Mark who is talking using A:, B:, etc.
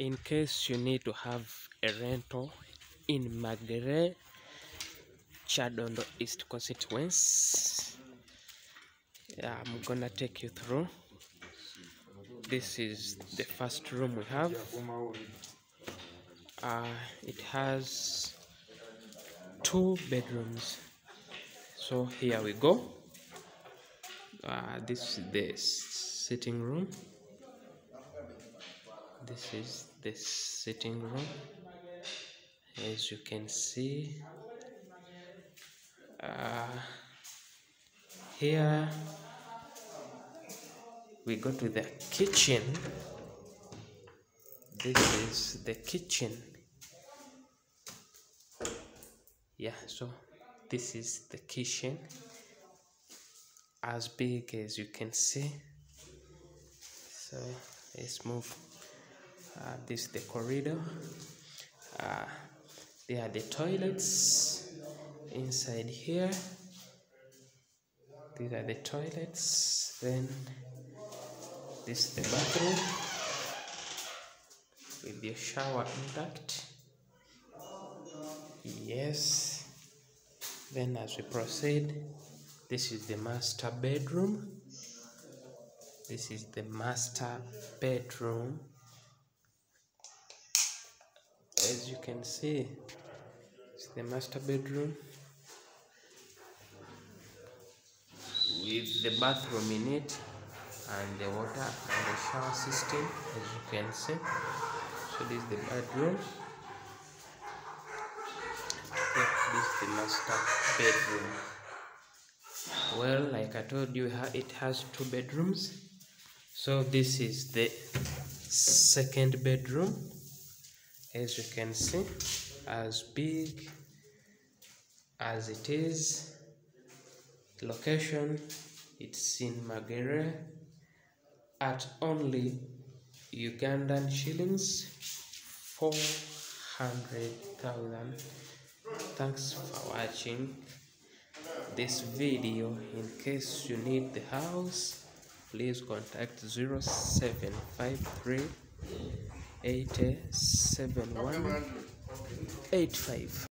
A: in case you need to have a rental in Magere, Kyadondo East constituency. I'm gonna take you through. This is the first room we have. Uh, it has two bedrooms. So here we go. Uh, this is the sitting room. This is the sitting room. As you can see, uh, here we go to the kitchen. This is the kitchen. Yeah, so this is the kitchen as big as you can see. So let's move. Uh, this is the corridor. Uh, there are the toilets inside here. These are the toilets. Then this is the bathroom with your shower intact. Yes. Then as we proceed, this is the master bedroom. This is the master bedroom. As you can see, it's the master bedroom with the bathroom in it and the water and the shower system as you can see. So this is the bedroom. Yeah, this is the master bedroom. Well, like I told you, it has two bedrooms. So this is the second bedroom. As you can see, as big as it is. Location, it's in Magere at only Ugandan shillings 400,000. Thanks for watching this video. In case you need the house, please contact 0753 87185.